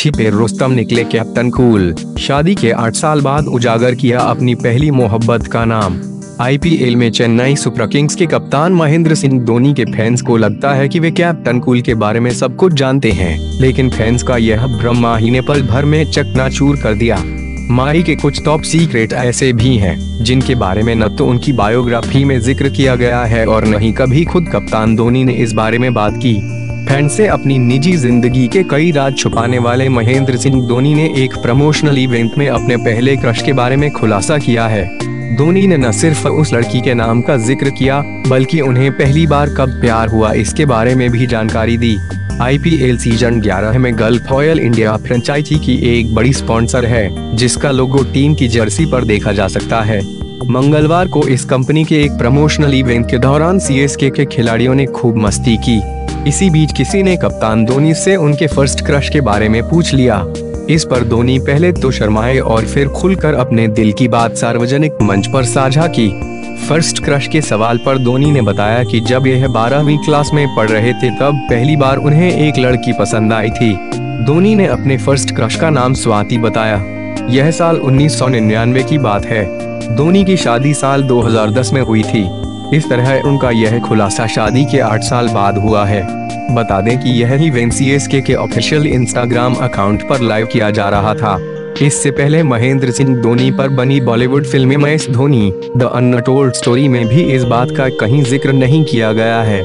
छिपे रुस्तम निकले captain cool. शादी के आठ साल बाद उजागर किया अपनी पहली मोहब्बत का नाम। आईपीएल में चेन्नई सुपर किंग्स के कप्तान महेंद्र सिंह धोनी के फैंस को लगता है कि वे कैप्टन कूल के बारे में सब कुछ जानते हैं, लेकिन फैंस का यह भ्रम महीने पल भर में चकनाचूर कर दिया। माही के कुछ टॉप सीक्रेट ऐसे भी हैं, जिनके बारे में न तो उनकी बायोग्राफी में ज़िक्र किया गया है और न ही कभी खुद कप्तान धोनी ने इस बारे में बात की। फैंस से अपनी निजी ज़िंदगी के कई राज छुपाने वाले महेंद्र सिंह धोनी ने एक प्रमोशनल इवेंट में अपने पहले क्रश के बारे में खुलासा किया है। धोनी ने न सिर्फ़ उस लड़की के नाम का ज़िक्र किया, बल्कि उन्हें पहली बार कब प्यार हुआ इसके बारे में भी जानकारी दी। आईपीएल सीज़न 11 में गल्फ ऑयल इंडिया फ्रेंचाइजी की एक बड़ी स्पॉन्सर है, जिसका लोगो टीम की जर्सी पर देखा जा सकता है। मंगलवार को इस कंपनी के एक प्रमोशनल इवेंट के दौरान सीएसके के खिलाड़ियों ने खूब मस्ती की। इसी बीच किसी ने कप्तान धोनी से उनके फ़र्स्ट क्रश के बारे में पूछ लिया। इस पर धोनी पहले तो शर्माए और फिर खुलकर अपने दिल की बात सार्वजनिक मंच पर साझा की। फ़र्स्ट क्रश के सवाल पर धोनी ने बताया कि जब यह बारहवीं क्लास में पढ़ रहे थे तब पहली बार उन्हें एक लड़की पसंद आई थी। धोनी ने अपने फ़र्स्ट क्रश का नाम स्वाति बताया। यह साल 1999 की बात है। धोनी की शादी साल 2010 में हुई थी। इस तरह उनका यह खुलासा शादी के आठ साल बाद हुआ है। बता दें कि यह ही वेन के ऑफिशियल इंस्टाग्राम अकाउंट पर लाइव किया जा रहा था। इससे पहले महेंद्र सिंह धोनी पर बनी Bollywood film Mahesh Dhoni, the untold story में भी इस बात का कहीं ज़िक्र नहीं किया गया है।